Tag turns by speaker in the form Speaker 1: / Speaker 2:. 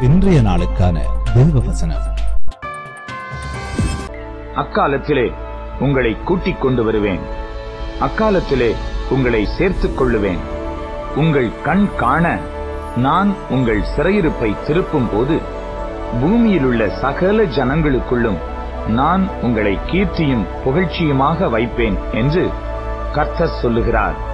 Speaker 1: இன்றைய நாளுக்கான வசனம்.
Speaker 2: அக்காலத்திலே உங்களை கூட்டிக் கொண்டு வருவேன். அக்காலத்திலே உங்களை சேர்த்துக் கொள்ளுவேன். உங்கள் கண் காண நான் உங்கள் சிறையிருப்பை திருப்பும் போது பூமியிலுள்ள சகல ஜனங்களுக்குள்ளும் நான் உங்களை கீர்த்தியும் புகழ்ச்சியுமாக வைப்பேன் என்று கர்த்தர் சொல்லுகிறார்.